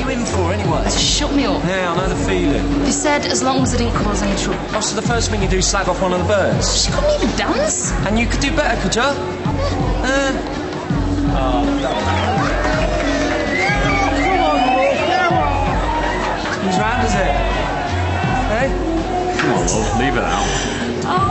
you in for anyway? Shut me up. Yeah, I know the feeling. You said as long as I didn't cause any trouble. Oh, so the first thing you do is slag off one of the birds? She couldn't even dance. And you could do better, could you? Uh, who's round, is it? Hey? Come on, love, leave it out. Oh,